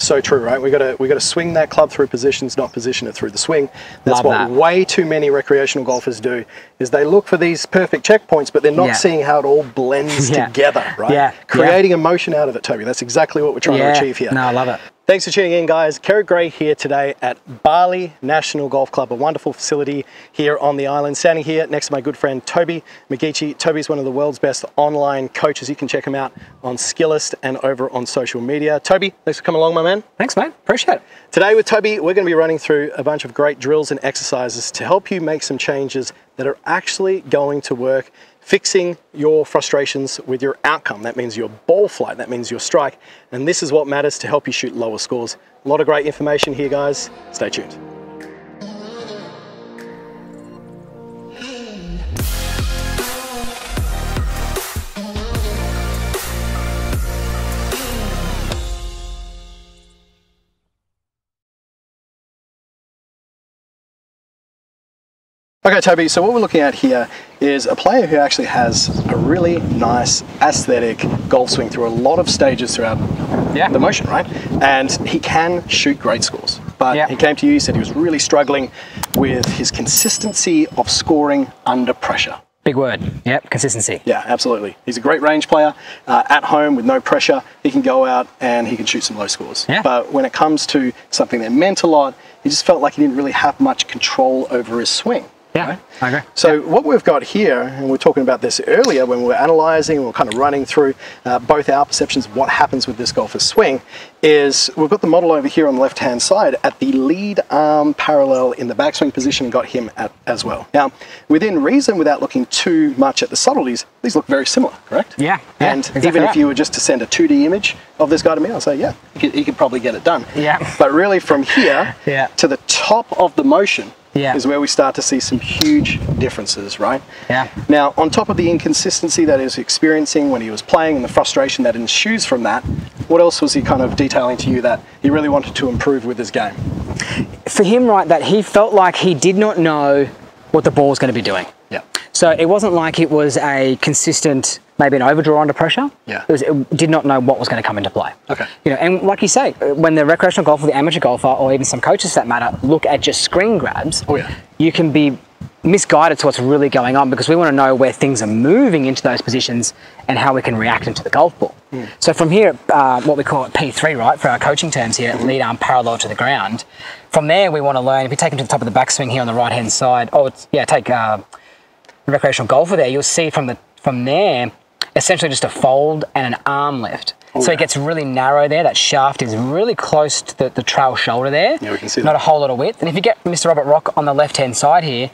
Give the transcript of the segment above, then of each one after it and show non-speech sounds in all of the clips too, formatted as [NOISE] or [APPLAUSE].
So true, right? We got to we got to swing that club through positions, not position it through the swing. That's Love what that. way too many recreational golfers do. Is they look for these perfect checkpoints, but they're not Yeah. seeing how it all blends [LAUGHS] Yeah. together, right? Yeah. Creating a motion out of it, Toby. That's exactly what we're trying yeah. to achieve here. No, I love it. Thanks for tuning in, guys. Kerrod Gray here today at Bali National Golf Club, a wonderful facility here on the island. Standing here next to my good friend Toby McGeechee. Toby's one of the world's best online coaches. You can check him out on Skillest and over on social media. Toby, thanks for coming along, my man. Thanks, mate. Appreciate it. Today with Toby, we're going to be running through a bunch of great drills and exercises to help you make some changes that are actually going to work, fixing your frustrations with your outcome. That means your ball flight, that means your strike. And this is what matters to help you shoot lower scores. A lot of great information here, guys. Stay tuned. Okay, Toby, so what we're looking at here is a player who actually has a really nice aesthetic golf swing through a lot of stages throughout Yeah. the motion, right? And he can shoot great scores. But Yeah. he came to you, he said he was really struggling with his consistency of scoring under pressure. Big word. Yep. Consistency. Yeah, absolutely. He's a great range player. Uh, at home with no pressure, he can go out and he can shoot some low scores. Yeah. But when it comes to something that meant a lot, he just felt like he didn't really have much control over his swing. Yeah. right? I agree. So what we've got here, and we are talking about this earlier when we were analysing, we were kind of running through uh, both our perceptions of what happens with this golfer's swing, is we've got the model over here on the left-hand side at the lead arm parallel in the backswing position and got him at as well. Now, within reason, without looking too much at the subtleties, these look very similar, correct? Yeah, yeah, and exactly even if you were just to send a 2D image of this guy to me, I'll say, yeah, he could, he could probably get it done. Yeah. But really from here Yeah. to the top of the motion Yeah. is where we start to see some huge differences, right? Yeah. Now, on top of the inconsistency that he was experiencing when he was playing and the frustration that ensues from that, what else was he kind of detailing to you that he really wanted to improve with his game? For him, right, that he felt like he did not know what the ball was going to be doing. Yeah. So it wasn't like it was a consistent, maybe an overdraw under pressure. Yeah. It, was, it did not know what was going to come into play. Okay. You know, and like you say, when the recreational golfer, the amateur golfer, or even some coaches for that matter, look at just screen grabs, Oh, yeah. you can be misguided to what's really going on because we want to know where things are moving into those positions and how we can react into the golf ball. Hmm. So from here, uh, what we call it P3, right, for our coaching terms here, Mm-hmm. lead arm parallel to the ground. From there, we want to learn, if you take them to the top of the backswing here on the right hand side, oh, it's, yeah, take uh, recreational golfer there, you'll see from the from there, essentially just a fold and an arm lift. so yeah. it gets really narrow there. That shaft is really close to the, the trail shoulder there. Yeah, we can see Not that. a whole lot of width. And if you get Mr. Robert Rock on the left hand side here,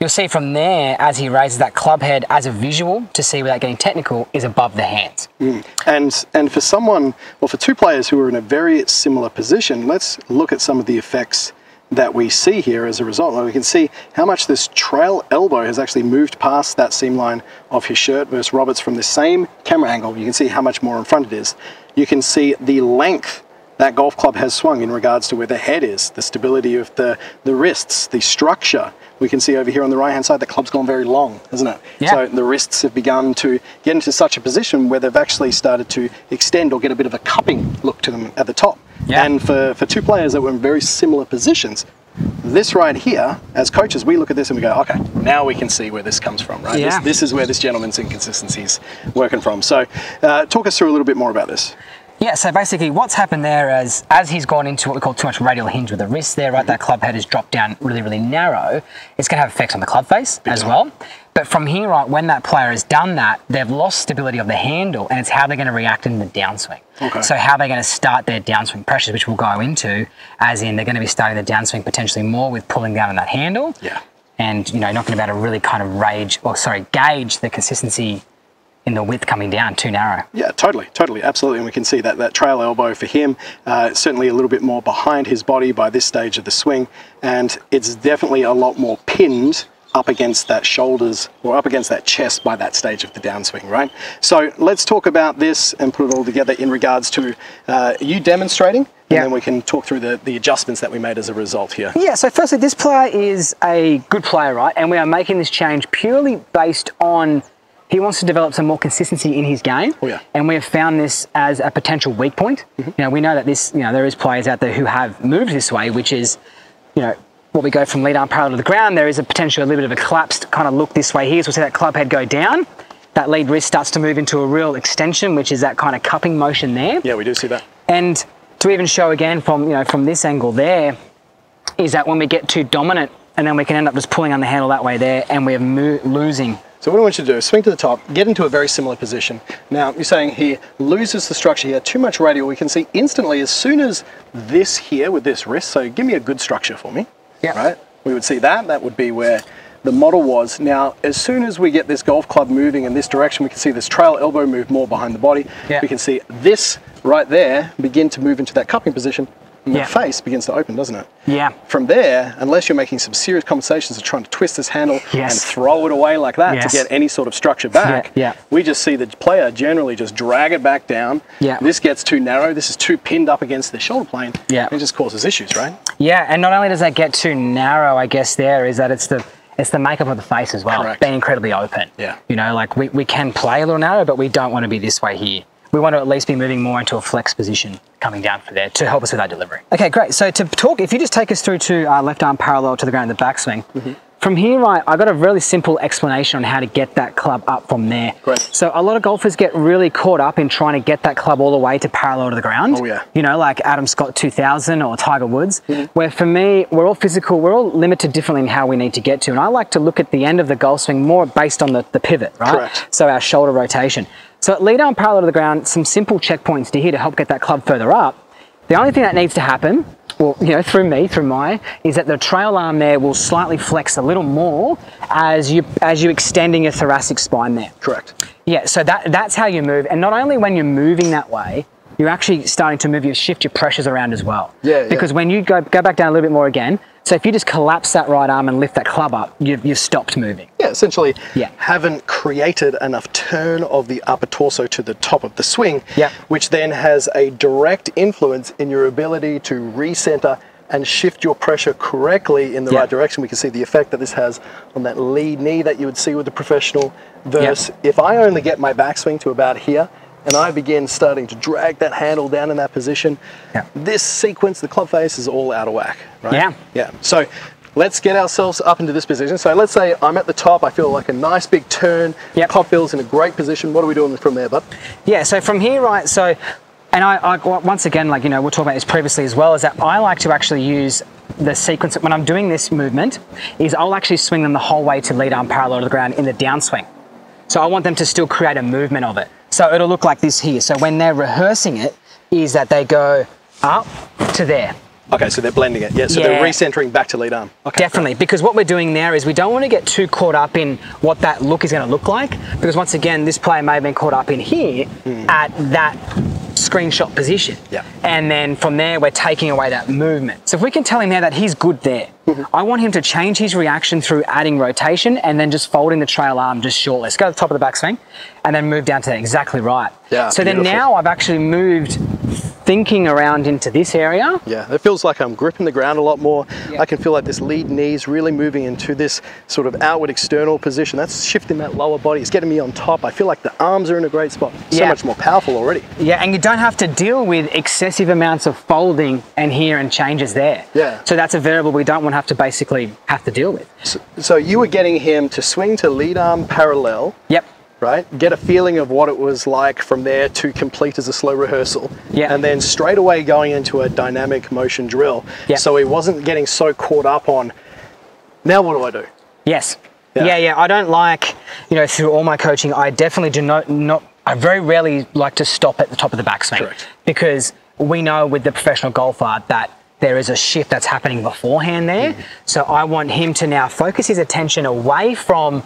you'll see from there as he raises that club head as a visual to see without getting technical is above the hands. Mm. And and for someone, well, for two players who are in a very similar position, let's look at some of the effects that we see here as a result. Well, we can see how much this trail elbow has actually moved past that seam line of his shirt versus Roberts from the same camera angle. You can see how much more in front it is. You can see the length that golf club has swung in regards to where the head is, the stability of the, the wrists, the structure. We can see over here on the right hand side, the club's gone very long, hasn't it? Yeah. So the wrists have begun to get into such a position where they've actually started to extend or get a bit of a cupping look to them at the top. Yeah. And for, for two players that were in very similar positions, this right here, as coaches, we look at this and we go, okay, now we can see where this comes from, right? Yeah. This, this is where this gentleman's inconsistencies working from. So uh, talk us through a little bit more about this. Yeah, so basically what's happened there is as he's gone into what we call too much radial hinge with the wrist there, right, that club head has dropped down really, really narrow, it's going to have effects on the club face as time. well. But from here, right, when that player has done that, they've lost stability of the handle and it's how they're going to react in the downswing. Okay. So how they're going to start their downswing pressures, which we'll go into, as in they're going to be starting the downswing potentially more with pulling down on that handle. Yeah. And, you know, not going to be able to really kind of rage, or sorry, gauge the consistency in the width coming down too narrow. Yeah, totally, totally, absolutely. And we can see that that trail elbow for him, uh, certainly a little bit more behind his body by this stage of the swing, and it's definitely a lot more pinned up against that shoulders or up against that chest by that stage of the downswing, right? So let's talk about this and put it all together in regards to uh, you demonstrating, and Yeah. then we can talk through the, the adjustments that we made as a result here. Yeah, so firstly, this player is a good player, right? And we are making this change purely based on He wants to develop some more consistency in his game. Oh, yeah. And we have found this as a potential weak point. Mm-hmm. You know, we know that this, you know, there is players out there who have moved this way, which is, you know, we go from lead arm parallel to the ground, there is a potential a little bit of a collapsed kind of look this way here. So we'll see that club head go down. That lead wrist starts to move into a real extension, which is that kind of cupping motion there. Yeah, we do see that. And to even show again from you know from this angle there, is that when we get too dominant, and then we can end up just pulling on the handle that way there, and we're losing. So what I want you to do is swing to the top, get into a very similar position. Now, you're saying here, loses the structure here, too much radial. We can see instantly as soon as this here with this wrist, so give me a good structure for me. Yeah. Right? We would see that. That would be where the model was. Now, as soon as we get this golf club moving in this direction, we can see this trail elbow move more behind the body. Yeah. We can see this right there begin to move into that cupping position. And Yeah. the face begins to open, doesn't it? Yeah. From there, unless you're making some serious compensations of trying to twist this handle Yes. and throw it away like that Yes. to get any sort of structure back, Yeah, yeah. we just see the player generally just drag it back down. Yeah. This gets too narrow. This is too pinned up against the shoulder plane. Yeah. It just causes issues, right? Yeah, and not only does that get too narrow, I guess there is that it's the it's the makeup of the face as well, Correct. being incredibly open. Yeah. You know, like we, we can play a little narrow, but we don't want to be this way here. We want to at least be moving more into a flex position coming down for there to help us with our delivery. Okay, great. So to talk, if you just take us through to our left arm parallel to the ground in the backswing, mm-hmm. from here, right, I got a really simple explanation on how to get that club up from there. Great. So a lot of golfers get really caught up in trying to get that club all the way to parallel to the ground. Oh, yeah. You know, like Adam Scott 2000 or Tiger Woods, mm-hmm. where for me, we're all physical, we're all limited differently in how we need to get to. And I like to look at the end of the golf swing more based on the, the pivot, right? Correct. So our shoulder rotation. So at lead arm parallel to the ground, some simple checkpoints to here to help get that club further up. The only thing that needs to happen, well, you know, through me, through my, is that the trail arm there will slightly flex a little more as you as you extending your thoracic spine there. Correct. Yeah, so that that's how you move, and not only when you're moving that way, you're actually starting to move your shift your pressures around as well. Yeah, yeah. Because when you go go back down a little bit more again, so if you just collapse that right arm and lift that club up, you've you've stopped moving. Yeah, essentially Yeah. haven't created enough turn of the upper torso to the top of the swing, Yeah. which then has a direct influence in your ability to recenter and shift your pressure correctly in the Yeah. right direction. We can see the effect that this has on that lead knee that you would see with the professional. Versus if I only get my backswing to about here and I begin starting to drag that handle down in that position, Yeah. this sequence, the club face, is all out of whack, right? Yeah. Yeah. So let's get ourselves up into this position. So let's say I'm at the top. I feel like a nice big turn. Yep. Club feels in a great position. What are we doing from there, bud? Yeah, so from here, right, so, and I, I once again, like, you know, we'll talk about this previously as well, is that I like to actually use the sequence, when I'm doing this movement, is I'll actually swing them the whole way to lead arm parallel to the ground in the downswing. So I want them to still create a movement of it. So it'll look like this here. So when they're rehearsing it, is that they go up to there. Okay, so they're blending it. Yeah. So Yeah. they're recentering back to lead arm. Okay. Definitely, because what we're doing there is we don't want to get too caught up in what that look is going to look like, because once again, this player may have been caught up in here hmm. at that screenshot position. Yeah. And then from there, we're taking away that movement. So if we can tell him now that he's good there, mm-hmm. I want him to change his reaction through adding rotation and then just folding the trail arm just short. Let's go to the top of the backswing and then move down to that. Exactly right. Yeah, So then now I've actually moved thinking around into this area. Yeah, it feels like I'm gripping the ground a lot more. Yeah. I can feel like this lead knee is really moving into this sort of outward external position. That's shifting that lower body. It's getting me on top. I feel like the arms are in a great spot. So Yeah. much more powerful already. Yeah, and you don't have to deal with excessive amounts of folding and here and changes there. Yeah. So that's a variable we don't want to have to basically have to deal with. So, so you were getting him to swing to lead arm parallel. Yep. Right? Get a feeling of what it was like from there to complete as a slow rehearsal. Yeah. And then straight away going into a dynamic motion drill. Yeah. So he wasn't getting so caught up on, now what do I do? Yes. Yeah. Yeah. yeah, I don't like, you know, through all my coaching, I definitely do not not I very rarely like to stop at the top of the backswing. Correct. Because we know with the professional golfer that there is a shift that's happening beforehand there. Mm-hmm. So I want him to now focus his attention away from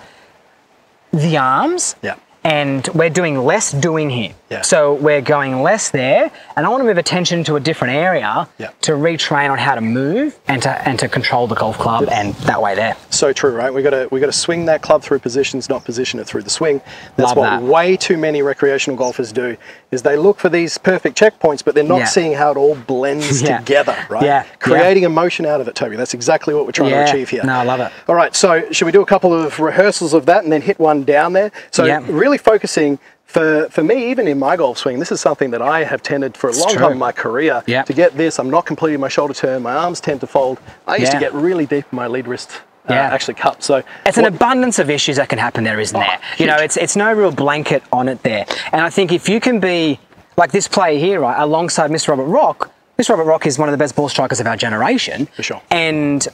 the arms. Yeah. And we're doing less doing here. Yeah. So we're going less there, and I want to move attention to a different area Yeah. to retrain on how to move and to and to control the golf club and that way there. So true, right? We got to we got to swing that club through positions, not position it through the swing. That's Love what that. way too many recreational golfers do. Is they look for these perfect checkpoints, but they're not Yeah. seeing how it all blends [LAUGHS] Yeah. together, right? Yeah. Creating emotion out of it, Toby. That's exactly what we're trying to achieve here. No, I love it. All right, so should we do a couple of rehearsals of that and then hit one down there? So really focusing. For, for me, even in my golf swing, this is something that I have tended for a long true. time in my career Yeah. to get this. I'm not completing my shoulder turn. My arms tend to fold. I used Yeah. to get really deep in my lead wrist uh, Yeah. actually cupped. So It's an abundance of issues that can happen there, isn't Oh, there? You know, it's it's no real blanket on it there. And I think if you can be like this player here, right, alongside Mr. Robert Rock, Mr. Robert Rock is one of the best ball strikers of our generation. For sure. And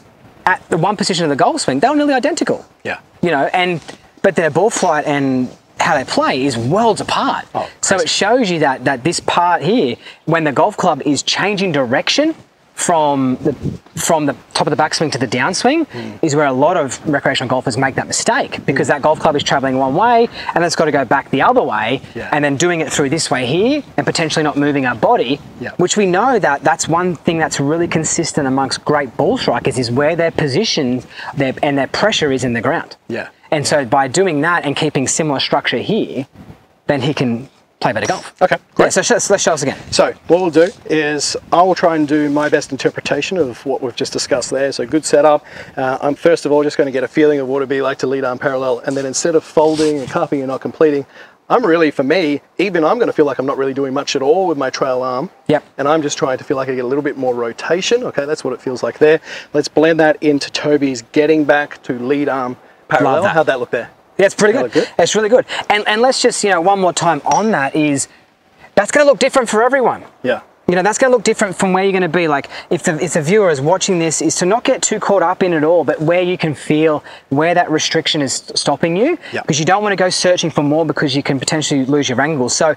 at the one position of the golf swing, they were nearly identical. Yeah. You know, and but their ball flight and how they play is worlds apart. Oh, so it shows you that that this part here, when the golf club is changing direction from the from the top of the backswing to the downswing, Hmm. is where a lot of recreational golfers make that mistake because that golf club is traveling one way and it's got to go back the other way, Yeah. and then doing it through this way here and potentially not moving our body. Yeah. Which we know that that's one thing that's really consistent amongst great ball strikers is where their position their, and their pressure is in the ground. Yeah. And so by doing that and keeping similar structure here, then he can play better golf. Okay, Yeah, great. so show, let's show us again. So what we'll do is I will try and do my best interpretation of what we've just discussed there. So good setup. Uh, I'm first of all just going to get a feeling of what it'd be like to lead arm parallel, and then instead of folding and cupping and not completing, I'm really for me even I'm going to feel like I'm not really doing much at all with my trail arm. Yep. And I'm just trying to feel like I get a little bit more rotation. Okay, that's what it feels like there. Let's blend that into Toby's getting back to lead arm parallel. that. How'd that look there? Yeah, it's pretty good. good? It's really good. And and let's just you know one more time on that is that's going to look different for everyone. Yeah. You know, that's going to look different from where you're going to be. Like, if the, if the viewer is watching this, is to not get too caught up in it all, but where you can feel where that restriction is stopping you. Yeah. Because you don't want to go searching for more because you can potentially lose your angles. So,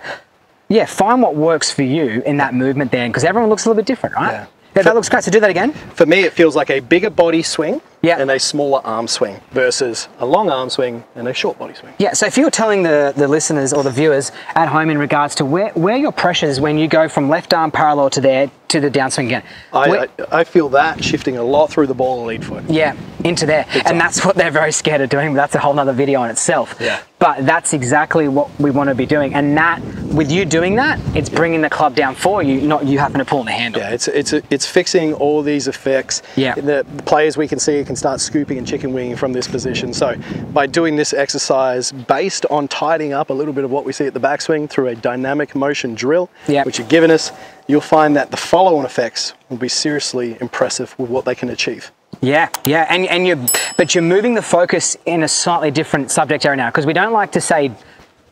yeah, find what works for you in that movement then, because everyone looks a little bit different, right? Yeah. Yeah, that looks great. So do that again. For me, it feels like a bigger body swing Yeah. and a smaller arm swing versus a long arm swing and a short body swing. Yeah, so if you're telling the, the listeners or the viewers at home in regards to where, where your pressure is when you go from left arm parallel to there to the downswing again. I, Where- I, I feel that shifting a lot through the ball and lead foot. Yeah, into there. And that's what they're very scared of doing, but that's a whole nother video on itself. Yeah. But that's exactly what we want to be doing. And that, with you doing that, it's bringing the club down for you, not you having to pull on the handle. Yeah, it's it's it's fixing all these effects. Yeah. The, players we can see can start scooping and chicken winging from this position. So by doing this exercise based on tidying up a little bit of what we see at the backswing through a dynamic motion drill, Yeah. which you're giving us, you'll find that the follow-on effects will be seriously impressive with what they can achieve. Yeah, yeah, and and you, but you're moving the focus in a slightly different subject area now because we don't like to say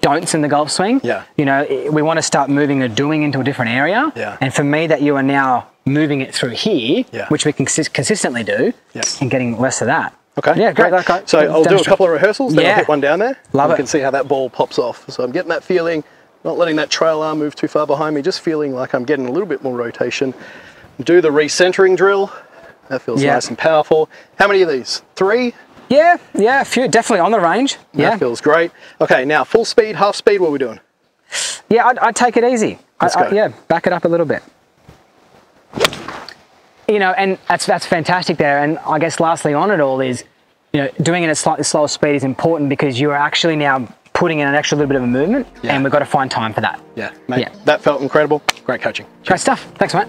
don'ts in the golf swing. Yeah. You know, we want to start moving the doing into a different area. Yeah. And for me, that you are now moving it through here, Yeah. which we can consis- consistently do, Yeah. and getting less of that. Okay. Yeah, great. Okay. So I'll do a couple of rehearsals, then Yeah. I'll hit one down there. Love it. You can see how that ball pops off. So I'm getting that feeling, not letting that trail arm move too far behind me, just feeling like I'm getting a little bit more rotation. Do the recentering drill. That feels Yeah. nice and powerful. How many of these? Three? Yeah, yeah, a few definitely on the range. Yeah, feels great. Okay, now full speed, half speed, what are we doing? yeah, I'd, I'd take it easy. I- Let's I- go. yeah, back it up a little bit. You know, and that's that's fantastic there. And I guess lastly on it all is, you know, doing it at a slightly slower speed is important because you are actually now putting in an extra little bit of a movement, Yeah. and we've got to find time for that. Yeah, mate. Yeah. That felt incredible. Great coaching. Great stuff. Thanks, mate.